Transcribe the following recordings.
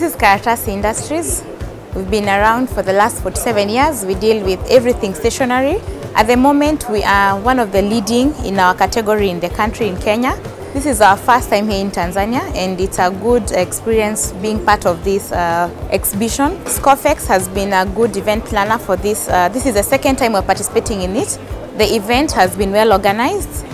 Karatasi Industries. We've been around for the last 47 years. We deal with everything stationary At the moment, we are one of the leading in our category in the country in Kenya. This is our first time here in Tanzania and it's a good experience being part of this uh, exhibition. Scofex has been a good event planner for this. Uh, this is the second time we're participating in it. The event has been well organized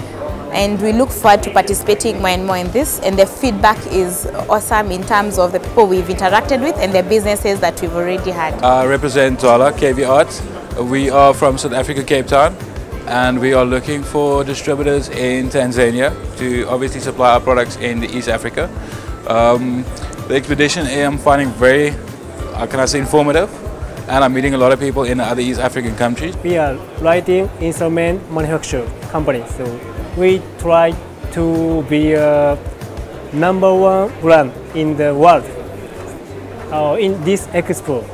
and we look forward to participating more and more in this and the feedback is awesome in terms of the people we've interacted with and the businesses that we've already had. I represent Dwala KV Art. We are from South Africa, Cape Town and we are looking for distributors in Tanzania to obviously supply our products in the East Africa. Um, the expedition I am finding very, how can I say, informative and I'm meeting a lot of people in other East African countries. We are writing instrument manufacturer company, so we try to be a number one brand in the world. Uh, in this expo,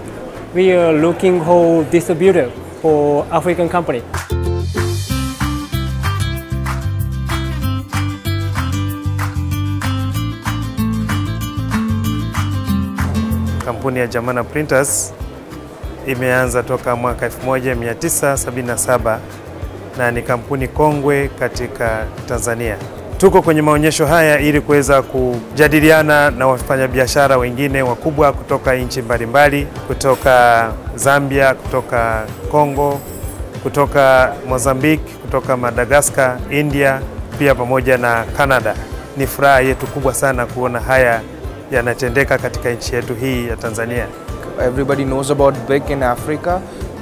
we are looking for distributor for African company. Kampuni ya Jamana Printers imeanza toka mwaka 1977 na ni kampuni kongwe katika Tanzania. Tuko kwenye maonyesho haya ili kuweza kujadiliana na wafanyabiashara wengine wakubwa kutoka nchi mbalimbali, kutoka Zambia, kutoka Kongo, kutoka Mozambique, kutoka Madagascar, India, pia pamoja na Canada. Ni furaha yetu kubwa sana kuona haya yanatendeka katika nchi yetu hii ya Tanzania. Everybody knows about BRIC in Africa.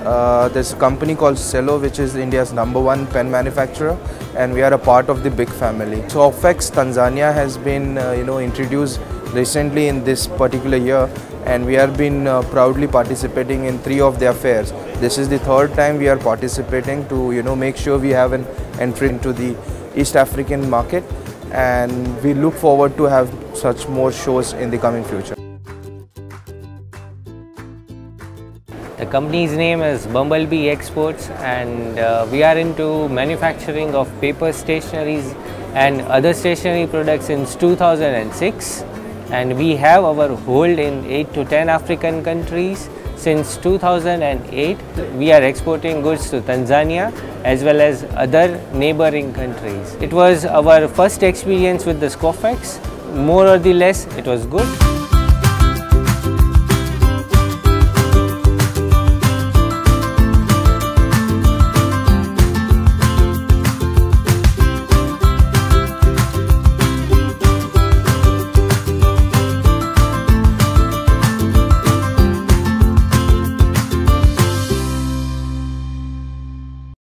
Uh, there's a company called Cello, which is India's number one pen manufacturer, and we are a part of the big family. Scofex Tanzania has been, uh, you know, introduced recently in this particular year, and we have been uh, proudly participating in three of their fairs. This is the third time we are participating to, you know, make sure we have an entry into the East African market, and we look forward to have such more shows in the coming future. The company's name is Bumble Bee Exports and uh, we are into manufacturing of paper stationeries and other stationery products since 2006 and we have our hold in 8 to 10 African countries since 2008 we are exporting goods to Tanzania as well as other neighboring countries. It was our first experience with the Scofex more or the less it was good.